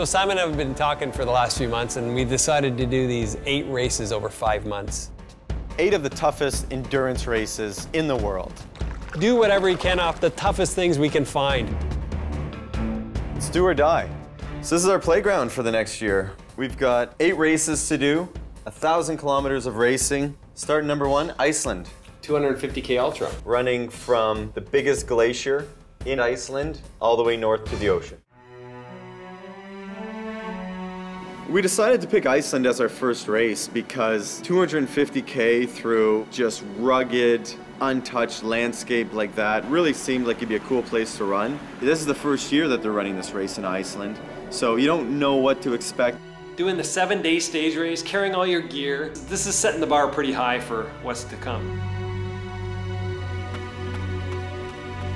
So Simon and I have been talking for the last few months, and we decided to do these eight races over five months. Eight of the toughest endurance races in the world. Do whatever you can off the toughest things we can find. It's do or die. So this is our playground for the next year. We've got eight races to do, a thousand kilometers of racing. Start number one, Iceland. 250K Ultra. Running from the biggest glacier in Iceland all the way north to the ocean. We decided to pick Iceland as our first race because 250k through just rugged, untouched landscape like that really seemed like it'd be a cool place to run. This is the first year that they're running this race in Iceland, so you don't know what to expect. Doing the seven day stage race, carrying all your gear, this is setting the bar pretty high for what's to come.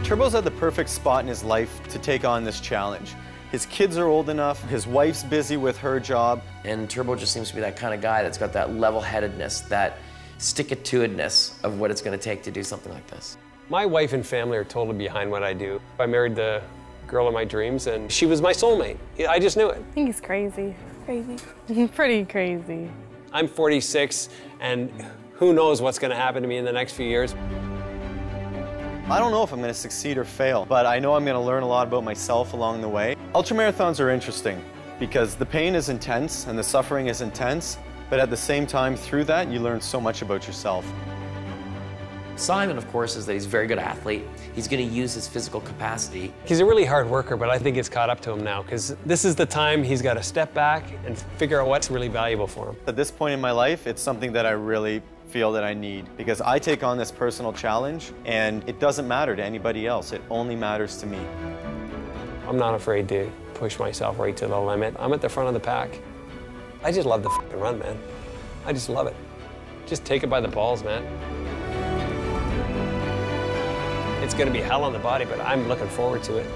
Turbo's at the perfect spot in his life to take on this challenge. His kids are old enough, his wife's busy with her job. And Turbo just seems to be that kind of guy that's got that level-headedness, that stick-it-to-itness of what it's going to take to do something like this. My wife and family are totally behind what I do. I married the girl of my dreams, and she was my soulmate. I just knew it. I think he's crazy. Crazy. Pretty crazy. I'm 46, and who knows what's going to happen to me in the next few years. I don't know if I'm going to succeed or fail, but I know I'm going to learn a lot about myself along the way. Ultramarathons are interesting because the pain is intense and the suffering is intense, but at the same time, through that, you learn so much about yourself. Simon, of course, is that he's a very good athlete. He's going to use his physical capacity. He's a really hard worker, but I think it's caught up to him now because this is the time he's got to step back and figure out what's really valuable for him. At this point in my life, it's something that I really feel that I need because I take on this personal challenge and it doesn't matter to anybody else. It only matters to me. I'm not afraid to push myself right to the limit. I'm at the front of the pack. I just love the run, man. I just love it. Just take it by the balls, man. It's gonna be hell on the body, but I'm looking forward to it.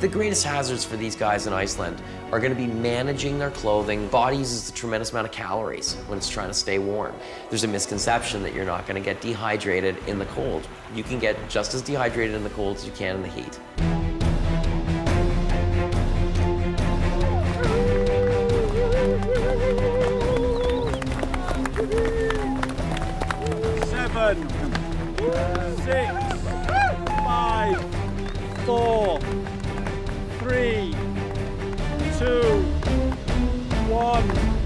The greatest hazards for these guys in Iceland are going to be managing their clothing. Body uses a tremendous amount of calories when it's trying to stay warm. There's a misconception that you're not going to get dehydrated in the cold. You can get just as dehydrated in the cold as you can in the heat. Seven, Oh,